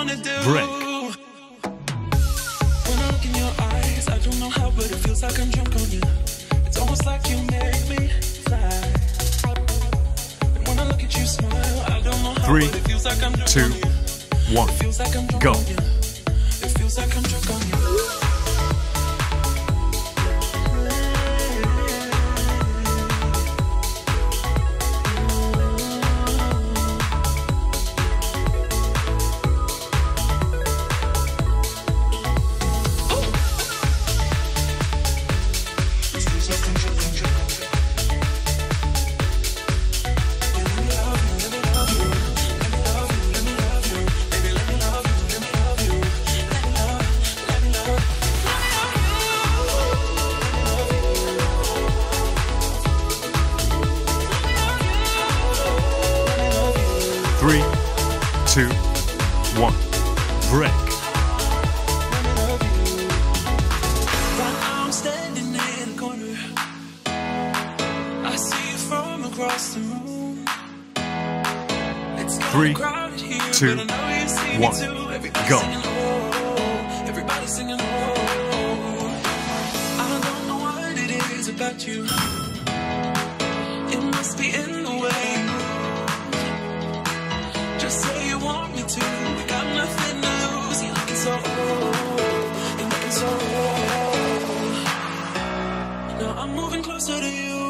wanna do. Break. across the room. It's Three, here, two, one, Everybody's go. Singing, oh. Everybody's singing, oh. I don't know what it is about you. It must be in the way. Just say you want me to. We got nothing to lose. You're looking so old. You're looking so old. Now I'm moving closer to you.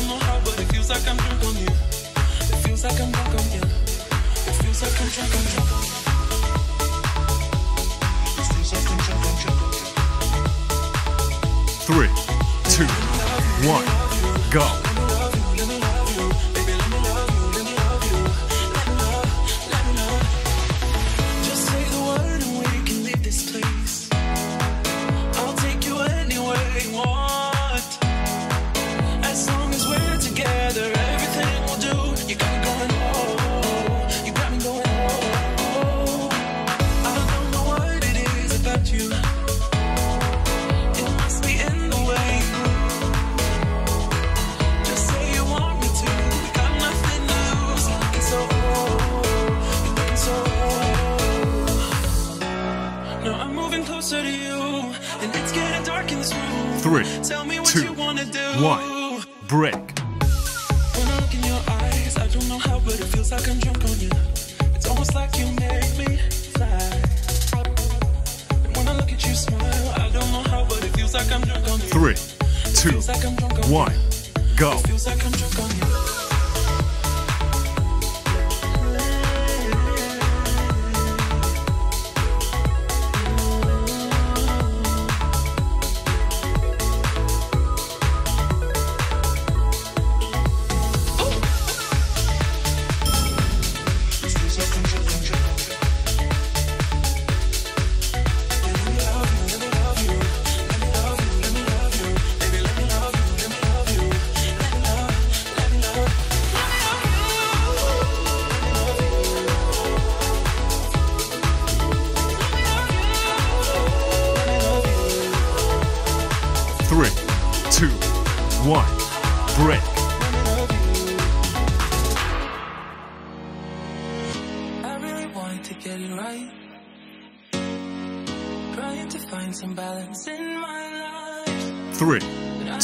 One.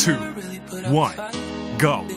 two, one, go.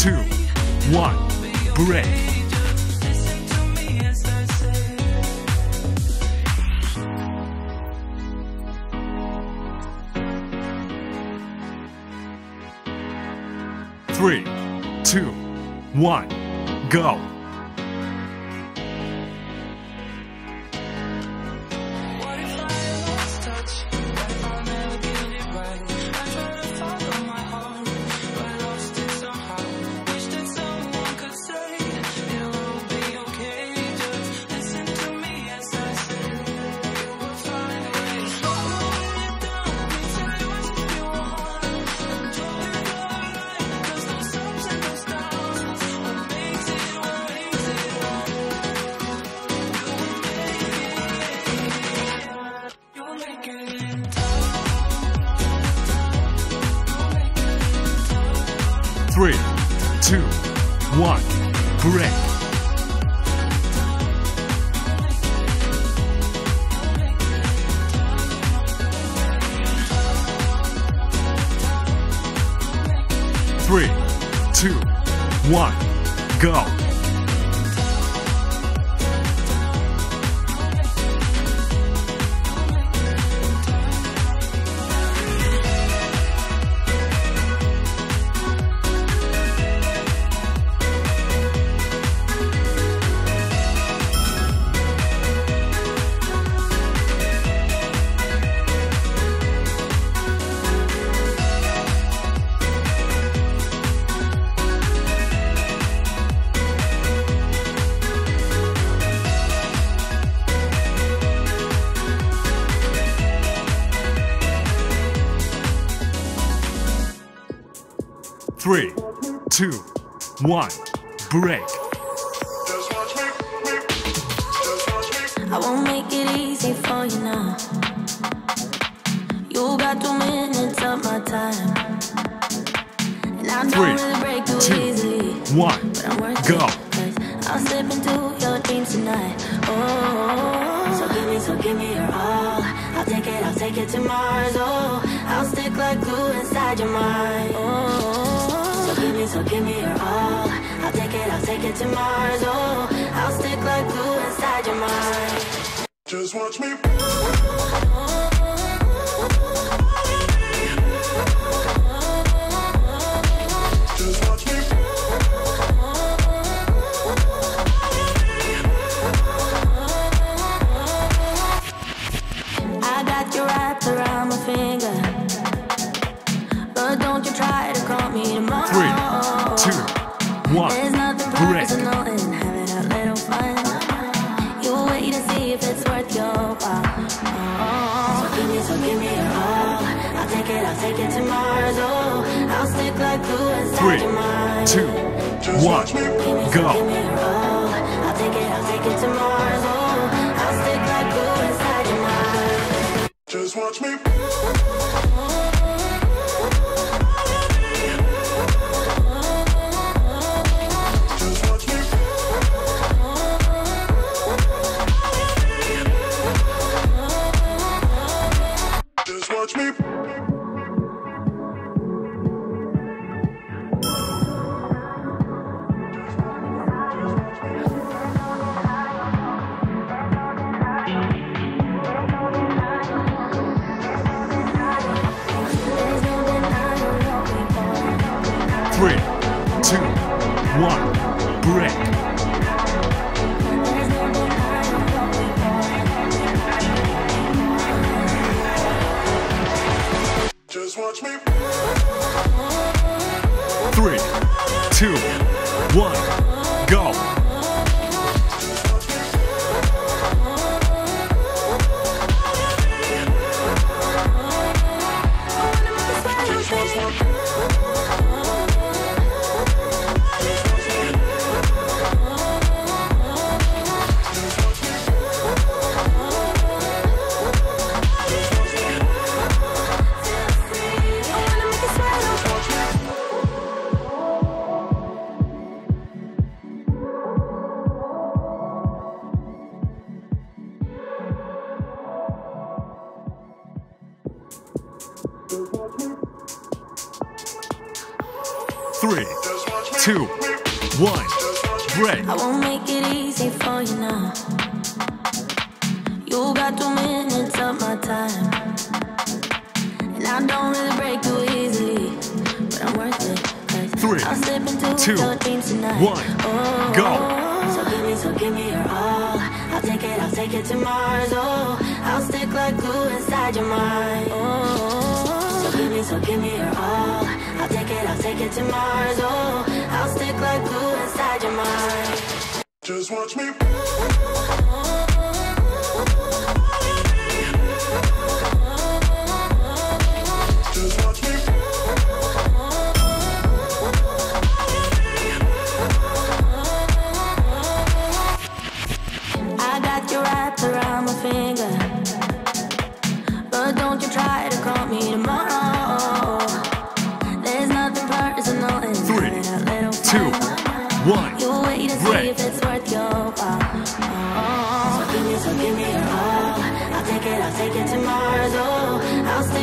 two, one, break. Three, two, one, go. one, break. just watch me one, go. Just watch me.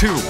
two.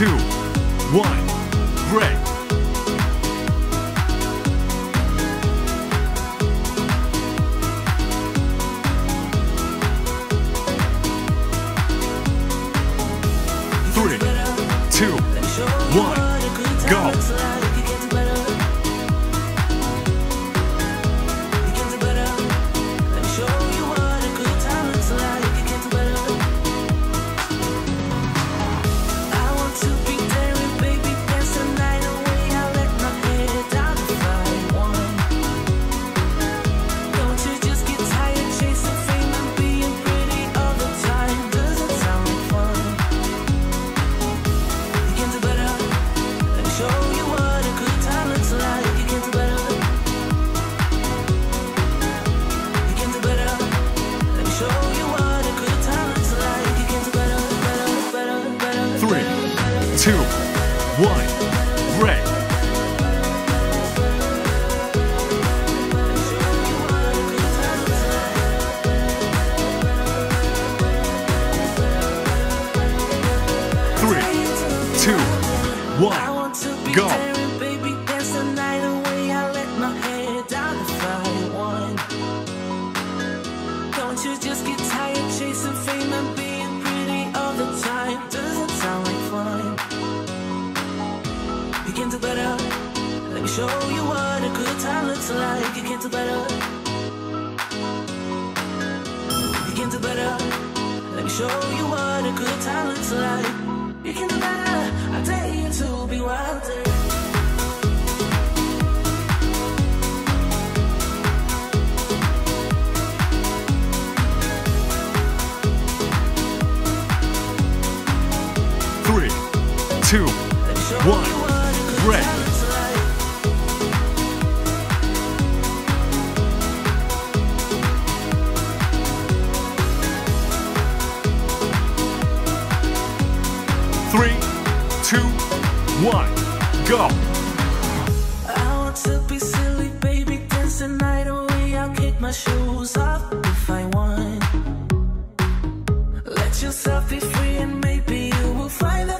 two, one, break. three, two, one, go. I want to be silly, baby, dance the night away. I'll kick my shoes off if I want. Let yourself be free, and maybe you will find that.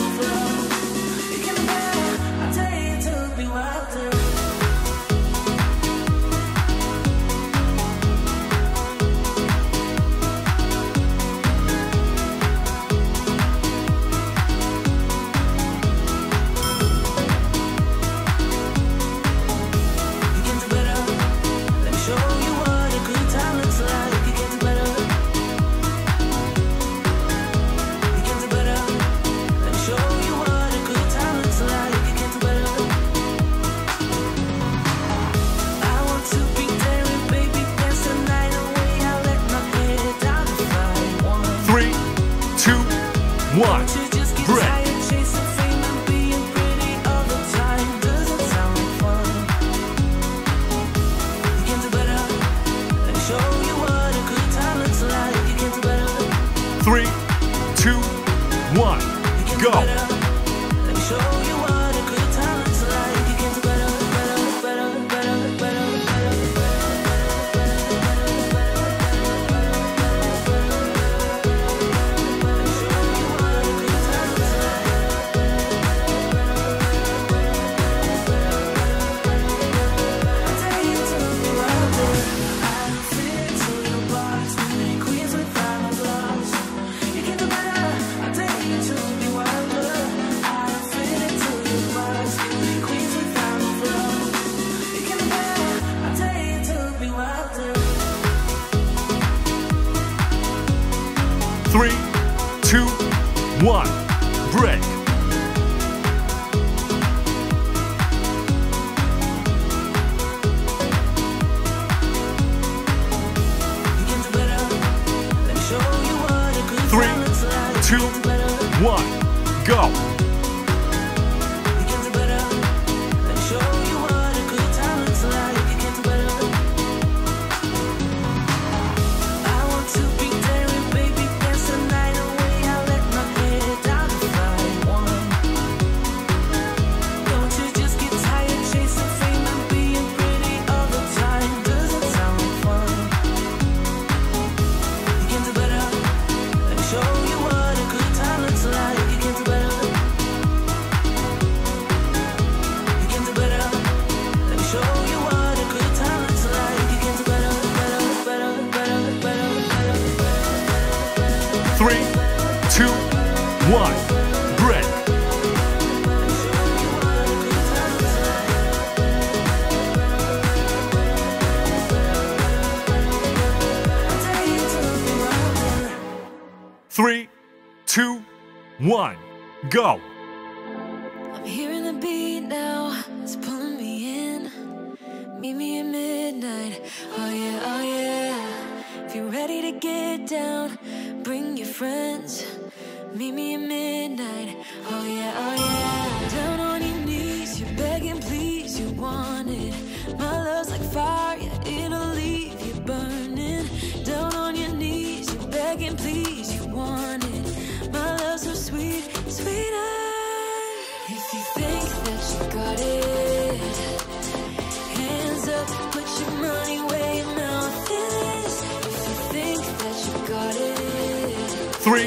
three,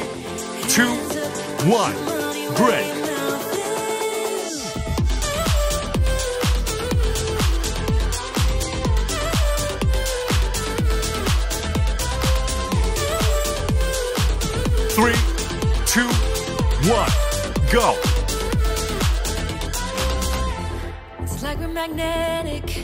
two, one. Break. Three, two, one, go. It's like we're magnetic.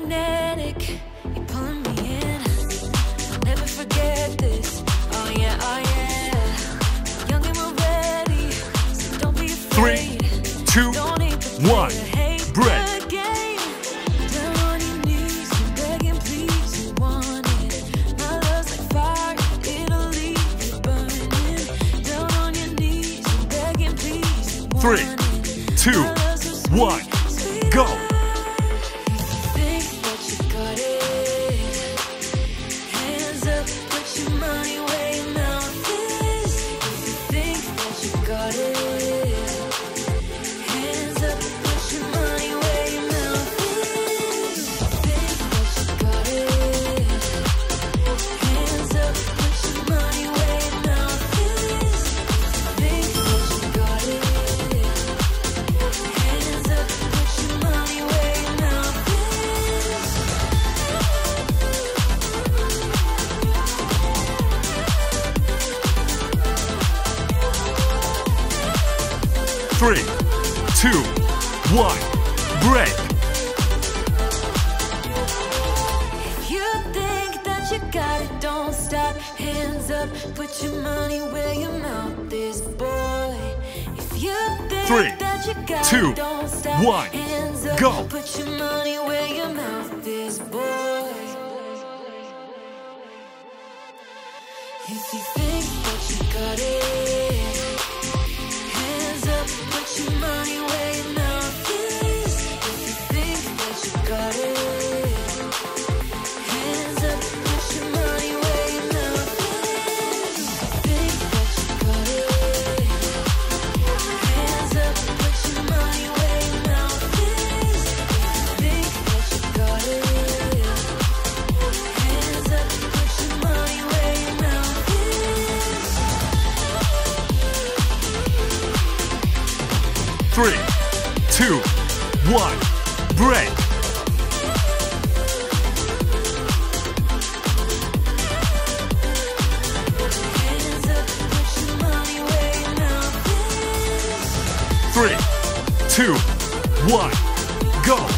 magnet. one, break. Three, two, one, go.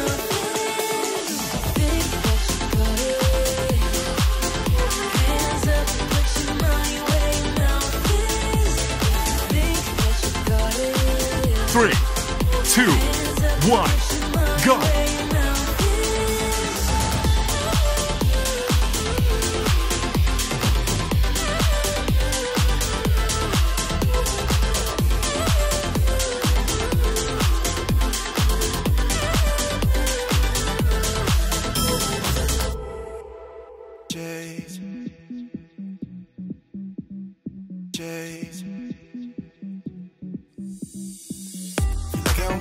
three, two, one, go. Jay. Jay.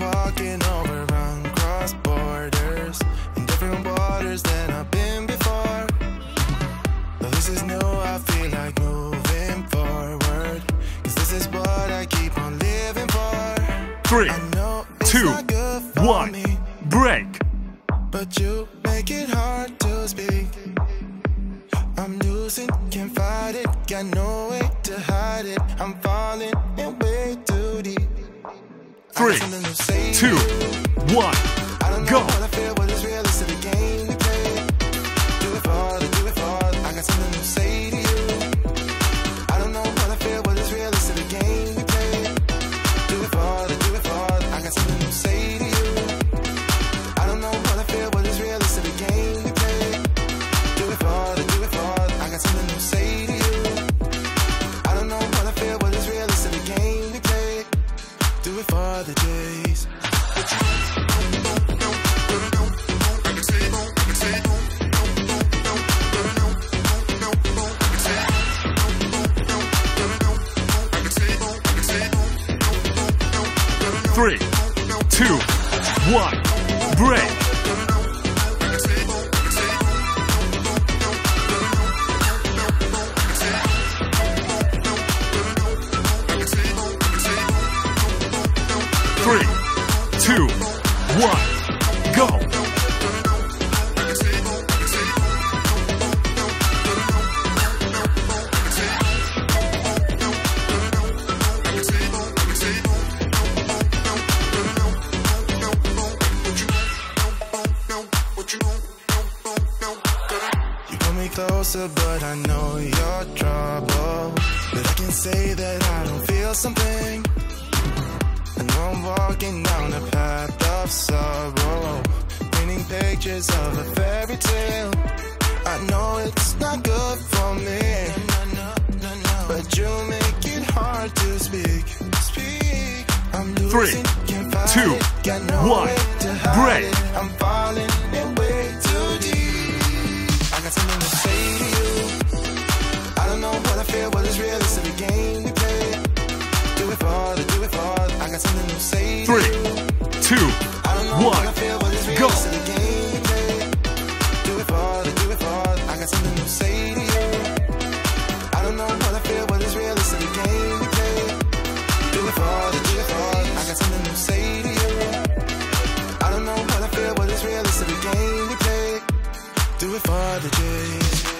walking over on cross borders in different waters than I've been before. No, this is new, I feel like moving forward. Cause this is what I keep on living for. Three, two, one, me, break. But you make it hard to speak. I'm losing, can't fight it, got no way to hide it. I'm falling in way too deep. Three, got something to say to two, one, go. I feel, but it's real. Three, two, one, break. Pictures of a fairy tale. I know it's not good for me, but you make it hard to speak. Speak. I'm losing, fight two, no one, break. I'm falling in way too deep. I got something to say to you. I don't know what I feel, but it's real. It's the game we play. Do it for the, do it for the. I got something to say to you. two, I don't know what I feel, but it's go. Got something to say to you. I don't know what I feel, but it's real. It's the game we play. Do it for the, do it for. I got something to say to you. I don't know what I feel, but it's real. It's the game we play. Do it for the days.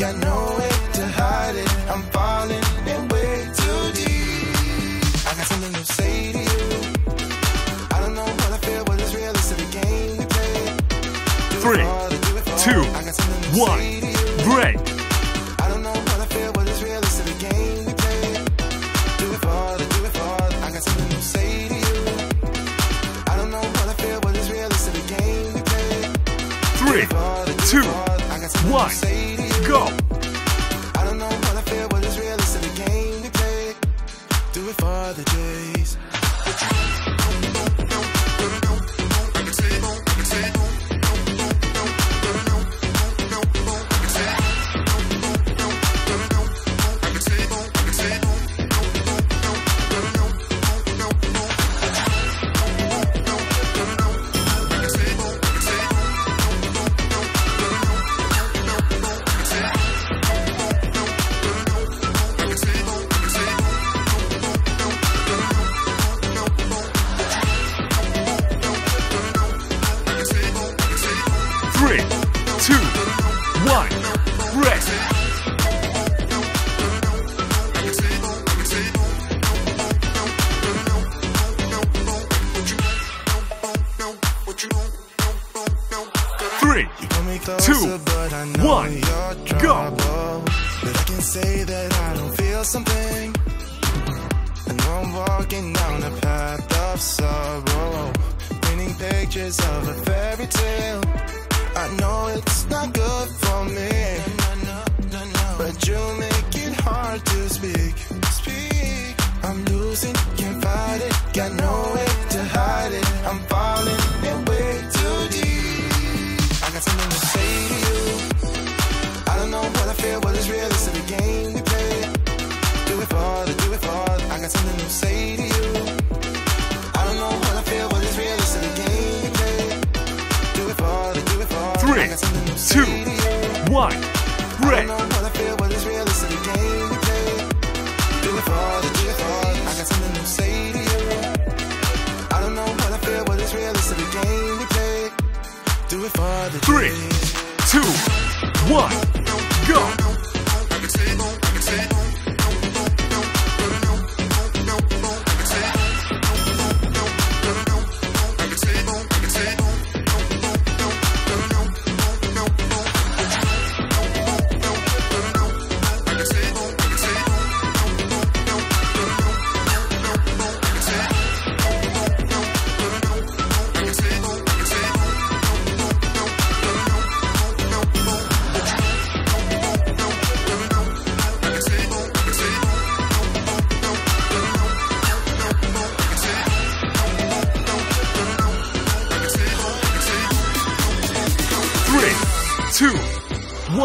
Got nowhere to hide it. I'm falling in way too deep. I got something to say to you. I don't know what I feel, but it's real. It's a game we play. Do Three, for the- do it for- two, I got something to one, say to you. break. I don't know what I feel, but it's real. It's a game we play. Do it for the, do it for the- I got something to say to you. I don't know what I feel, but it's real. It's a game we play. Three, For the, do it two, for the- I got something one, go. But I can say that I don't feel something. Know I'm walking down a path of sorrow, painting pictures of a fairy tale. I know it's not good for me, but you make it hard to speak. Speak. I'm losing, can't fight it, got to hide it. I'm falling in way too deep. I got something to say to you. I don't know what I feel, but it's real. A game we play. Do it for the, do it for the. I got something to say to you. I don't know what I feel, but it's real. A game we play. Do it for the, do it for the. Three, I got something to say to you. one, I don't know what I feel, but it's real. A game we play. Do it for the, do it for the. I got something to say to you. I don't know what I feel, but it's real. A game we play. Do it for the Three, days. two, one, go.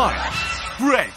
One, break.